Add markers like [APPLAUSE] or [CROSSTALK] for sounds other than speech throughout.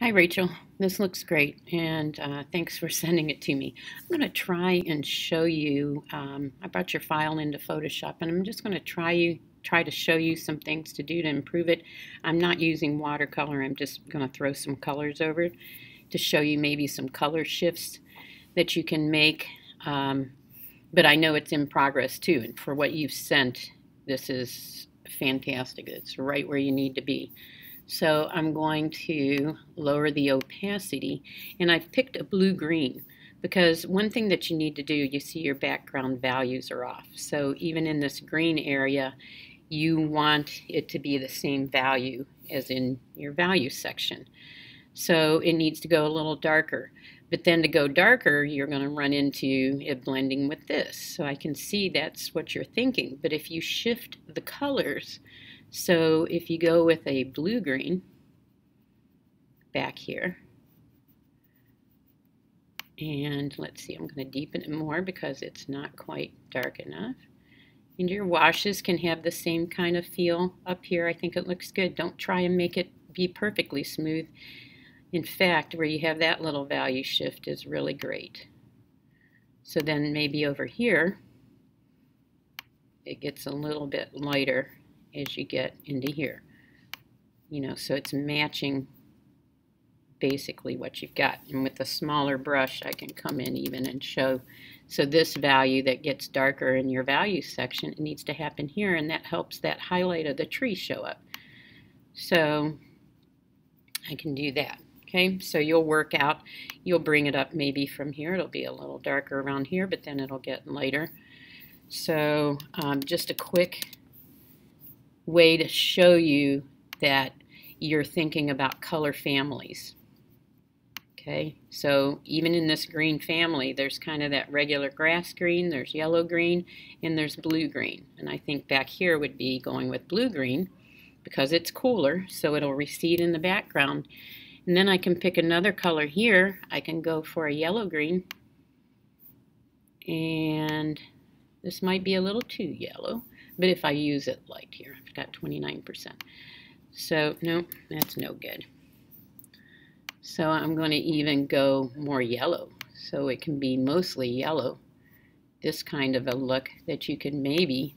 Hi, Rachel. This looks great, and uh, thanks for [LAUGHS] sending it to me. I'm going to try and show you. Um, I brought your file into Photoshop, and I'm just going to try you try to show you some things to do to improve it. I'm not using watercolor. I'm just going to throw some colors over to show you maybe some color shifts that you can make. Um, but I know it's in progress too, and for what you've sent, this is fantastic. It's right where you need to be. So I'm going to lower the opacity and I've picked a blue-green because one thing that you need to do, you see your background values are off. So even in this green area, you want it to be the same value as in your value section. So it needs to go a little darker. But then to go darker, you're going to run into it blending with this. So I can see that's what you're thinking. But if you shift the colors, so if you go with a blue-green back here, and let's see, I'm going to deepen it more because it's not quite dark enough. And your washes can have the same kind of feel up here. I think it looks good. Don't try and make it be perfectly smooth. In fact, where you have that little value shift is really great. So then maybe over here, it gets a little bit lighter as you get into here. You know, so it's matching basically what you've got. And with a smaller brush, I can come in even and show. So this value that gets darker in your value section, it needs to happen here, and that helps that highlight of the tree show up. So I can do that. Okay, so you'll work out, you'll bring it up maybe from here. It'll be a little darker around here, but then it'll get lighter. So um, just a quick way to show you that you're thinking about color families. Okay, so even in this green family, there's kind of that regular grass green, there's yellow green, and there's blue green. And I think back here would be going with blue green because it's cooler, so it'll recede in the background. And then I can pick another color here. I can go for a yellow green. And this might be a little too yellow. But if I use it light here, I've got 29%. So, no, that's no good. So I'm going to even go more yellow. So it can be mostly yellow. This kind of a look that you could maybe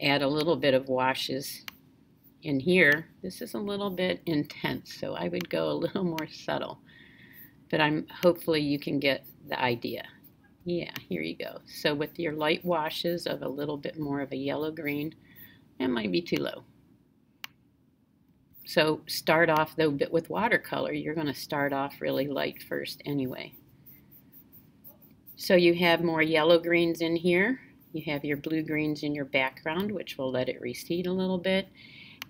add a little bit of washes in here. This is a little bit intense, so I would go a little more subtle. But I'm hopefully you can get the idea. Yeah, here you go. So with your light washes of a little bit more of a yellow-green, that might be too low. So start off though bit with watercolor. You're going to start off really light first anyway. So you have more yellow greens in here. You have your blue greens in your background, which will let it recede a little bit.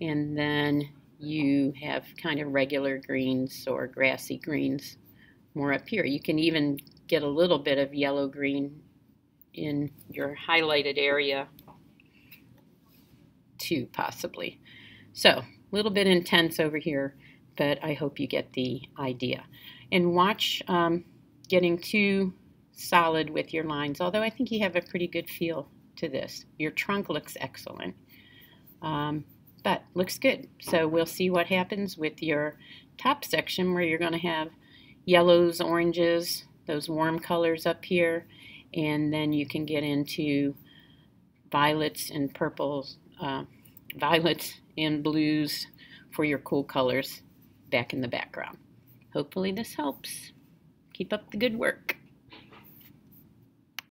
And then you have kind of regular greens or grassy greens more up here. You can even get a little bit of yellow-green in your highlighted area too, possibly. So, a little bit intense over here, but I hope you get the idea. And watch um, getting too solid with your lines, although I think you have a pretty good feel to this. Your trunk looks excellent, um, but looks good. So we'll see what happens with your top section where you're going to have yellows, oranges, those warm colors up here, and then you can get into violets and purples, uh, violets and blues for your cool colors back in the background. Hopefully this helps. Keep up the good work.